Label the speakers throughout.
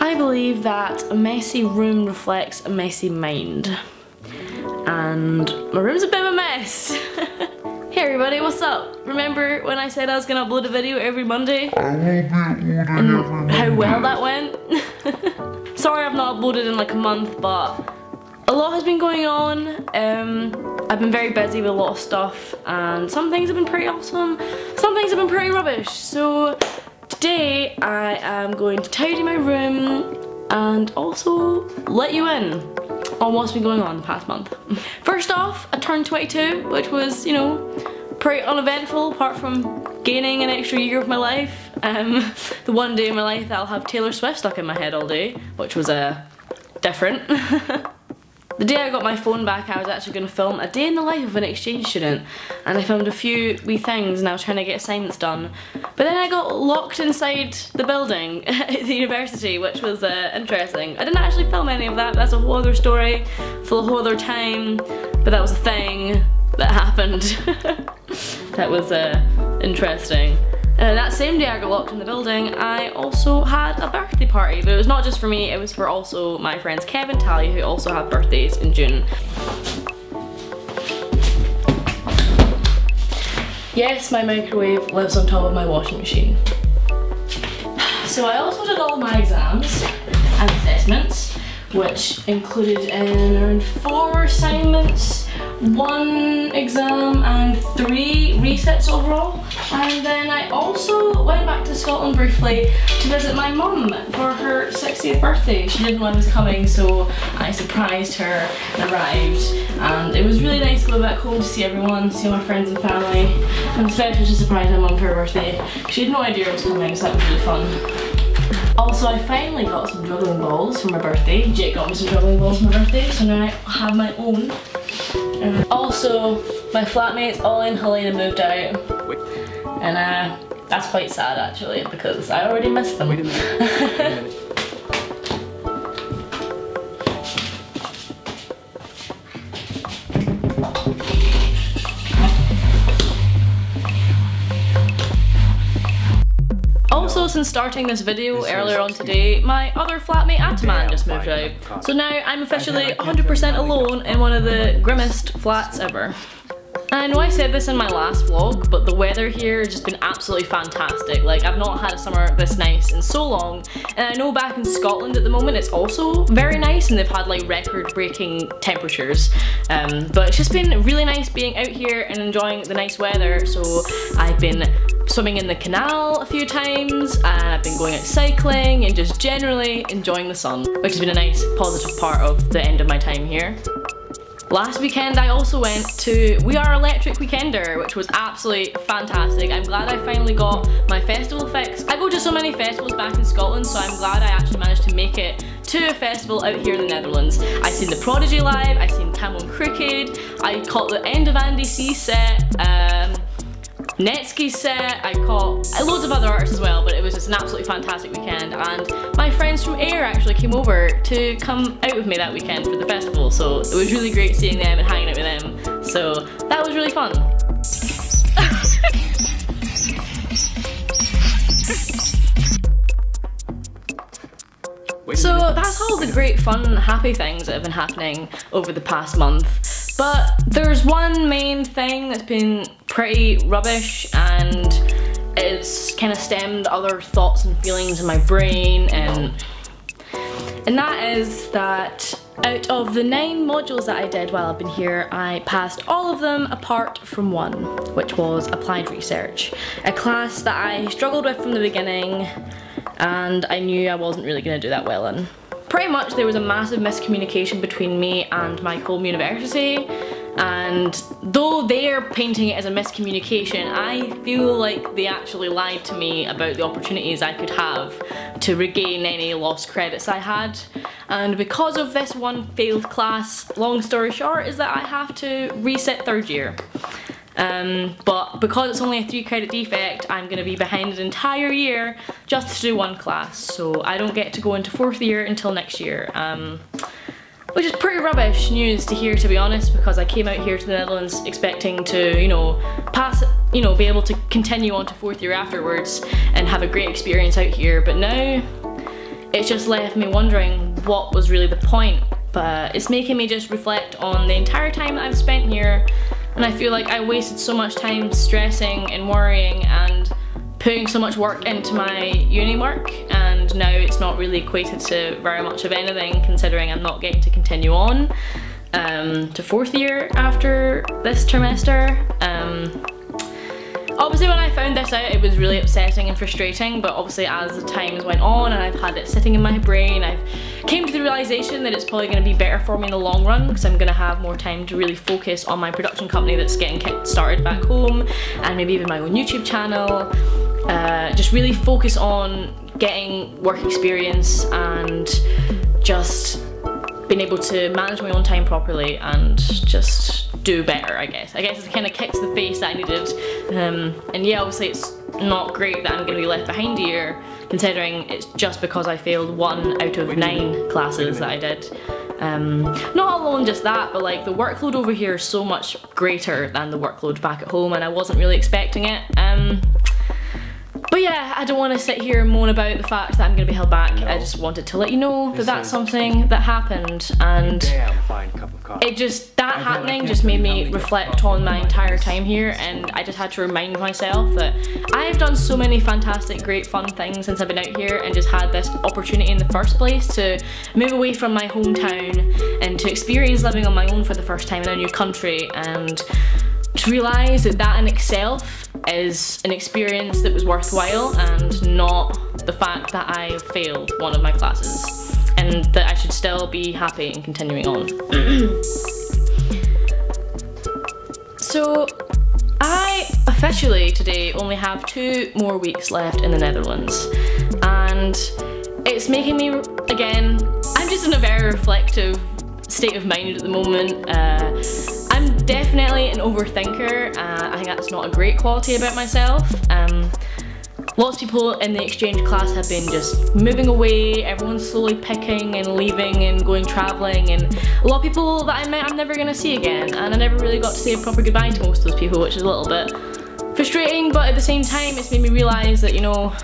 Speaker 1: I believe that a messy room reflects a messy mind. And my room's a bit of a mess. hey everybody, what's up? Remember when I said I was gonna upload a video every Monday? And how well that went? Sorry I've not uploaded in like a month, but a lot has been going on. Um, I've been very busy with a lot of stuff and some things have been pretty awesome, some things have been pretty rubbish. So today I am going to tidy my room and also let you in on what's been going on the past month. First off, I turned 22, which was, you know, pretty uneventful apart from gaining an extra year of my life. Um, the one day in my life that I'll have Taylor Swift stuck in my head all day, which was uh, different. The day I got my phone back I was actually going to film a day in the life of an exchange student and I filmed a few wee things and I was trying to get assignments done but then I got locked inside the building at the university which was uh, interesting. I didn't actually film any of that, that's a whole other story for a whole other time but that was a thing that happened. that was uh, interesting. Uh, that same day I got locked in the building, I also had a birthday party, but it was not just for me, it was for also my friends Kevin and Tally who also have birthdays in June. Yes, my microwave lives on top of my washing machine. So I also did all my exams and assessments, which included four assignments, one exam and three resets overall. And then I also went back to Scotland briefly to visit my mum for her 60th birthday. She didn't know I was coming so I surprised her and arrived and it was really nice to go back home to see everyone, see my friends and family and especially to surprise my mum for her birthday. She had no idea I was coming so that was really fun. Also, I finally got some juggling balls for my birthday. Jake got me some juggling balls for my birthday, so now I have my own. And also, my flatmates, Ollie and Helena moved out. And uh, that's quite sad actually, because I already missed them. Since starting this video earlier on today, my other flatmate Ataman just moved out. So now I'm officially 100% alone in one of the grimmest flats ever. I know I said this in my last vlog, but the weather here has just been absolutely fantastic. Like, I've not had a summer this nice in so long, and I know back in Scotland at the moment it's also very nice, and they've had like record-breaking temperatures. Um, but it's just been really nice being out here and enjoying the nice weather, so I've been swimming in the canal a few times, and I've been going out cycling, and just generally enjoying the sun, which has been a nice positive part of the end of my time here. Last weekend I also went to We Are Electric Weekender which was absolutely fantastic. I'm glad I finally got my festival fix. I go to so many festivals back in Scotland so I'm glad I actually managed to make it to a festival out here in the Netherlands. I seen the Prodigy live, I seen Camo and Krooked, I caught the end of Andy C set, um, Netsky set, I caught loads of other artists as well, but it was just an absolutely fantastic weekend. And my friends from Ayr actually came over to come out with me that weekend for the festival, so it was really great seeing them and hanging out with them. So that was really fun. so that's all the great fun happy things that have been happening over the past month. But there's one main thing that's been pretty rubbish and it's kind of stemmed other thoughts and feelings in my brain and and that is that out of the nine modules that I did while I've been here, I passed all of them apart from one, which was Applied Research. A class that I struggled with from the beginning and I knew I wasn't really going to do that well in. Pretty much there was a massive miscommunication between me and my home university and though they're painting it as a miscommunication, I feel like they actually lied to me about the opportunities I could have to regain any lost credits I had. And because of this one failed class, long story short, is that I have to reset third year. Um, but because it's only a three credit defect, I'm going to be behind an entire year just to do one class. So I don't get to go into fourth year until next year. Um, which is pretty rubbish news to hear to be honest because I came out here to the Netherlands expecting to, you know, pass, you know, be able to continue on to fourth year afterwards and have a great experience out here, but now it's just left me wondering what was really the point. But it's making me just reflect on the entire time that I've spent here. And I feel like I wasted so much time stressing and worrying and putting so much work into my uni work and now it's not really equated to very much of anything considering I'm not getting to continue on um, to fourth year after this trimester. Um, Obviously when I found this out it was really upsetting and frustrating but obviously as the times went on and I've had it sitting in my brain I've came to the realisation that it's probably going to be better for me in the long run because I'm going to have more time to really focus on my production company that's getting started back home and maybe even my own YouTube channel. Uh, just really focus on getting work experience and just being able to manage my own time properly and just do better, I guess. I guess it kind of kicks the face that I needed. Um, and yeah, obviously it's not great that I'm going to be left behind here, considering it's just because I failed one out of nine classes that I did. Um, not alone just that, but like the workload over here is so much greater than the workload back at home and I wasn't really expecting it. Um, but yeah, I don't want to sit here and moan about the fact that I'm going to be held back. No. I just wanted to let you know that that's something that happened and it just, that happening just made me reflect on my entire time here and I just had to remind myself that I've done so many fantastic, great, fun things since I've been out here and just had this opportunity in the first place to move away from my hometown and to experience living on my own for the first time in a new country and to realise that that in itself is an experience that was worthwhile and not the fact that I failed one of my classes and that I should still be happy and continuing on. so I officially today only have two more weeks left in the Netherlands and it's making me, again, I'm just in a very reflective state of mind at the moment. Uh, definitely an overthinker. Uh, I think that's not a great quality about myself. Um, lots of people in the exchange class have been just moving away, everyone's slowly picking and leaving and going travelling and a lot of people that I met I'm never going to see again and I never really got to say a proper goodbye to most of those people which is a little bit frustrating but at the same time it's made me realise that you know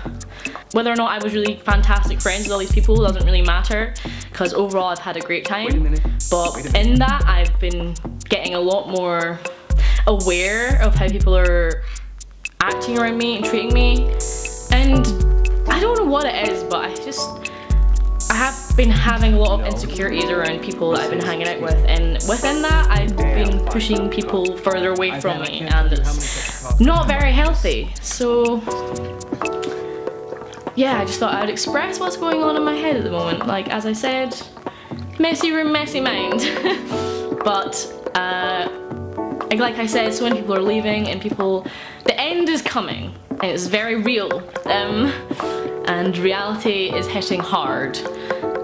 Speaker 1: whether or not I was really fantastic friends with all these people doesn't really matter because overall I've had a great time. But in that I've been getting a lot more aware of how people are acting around me and treating me. And I don't know what it is, but I just I have been having a lot of insecurities around people that I've been hanging out with and within that I've been pushing people further away from me and it's not very healthy. So yeah, I just thought I'd express what's going on in my head at the moment. Like, as I said, messy room, messy mind. but, like I said, so many people are leaving and people, the end is coming and it's very real. Um, and reality is hitting hard.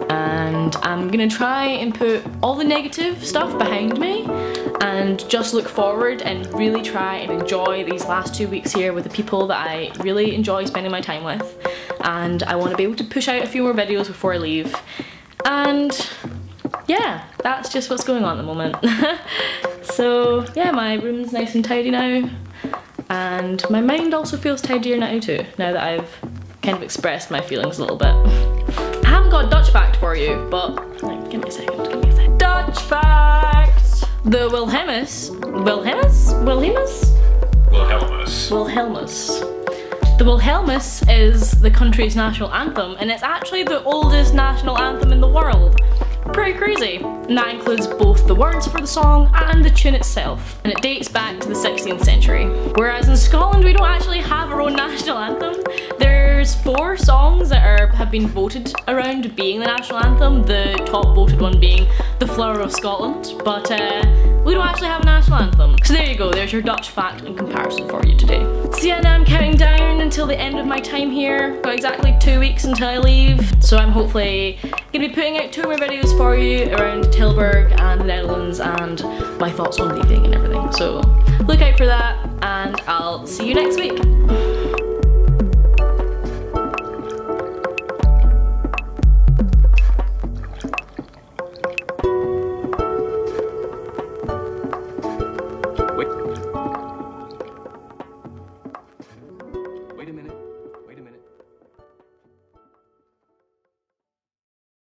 Speaker 1: And I'm gonna try and put all the negative stuff behind me and just look forward and really try and enjoy these last two weeks here with the people that I really enjoy spending my time with and I want to be able to push out a few more videos before I leave and yeah that's just what's going on at the moment so yeah my room's nice and tidy now. And my mind also feels tidier now too now that I've kind of expressed my feelings a little bit. I haven't got a Dutch fact for you but give me a second give me a second. Dutch fact! The Wilhelmus Wilhelmus? Wilhelmus?
Speaker 2: Wilhelmus.
Speaker 1: Wilhelmus. The Wilhelmus is the country's national anthem and it's actually the oldest national anthem in the world. Pretty crazy. And that includes both the words for the song and the tune itself. And it dates back to the 16th century. Whereas in Scotland we don't actually have our own national anthem. There's four songs that are have been voted around being the national anthem, the top voted one being The Flower of Scotland. But uh, we don't actually have a national anthem. So there you go, there's your Dutch fact and comparison for you today. So yeah, now I'm counting down until the end of my time here. Got exactly two weeks until I leave. So I'm hopefully gonna be putting out two more videos for you around Tilburg and the Netherlands and my thoughts on leaving and everything. So look out for that and I'll see you next week.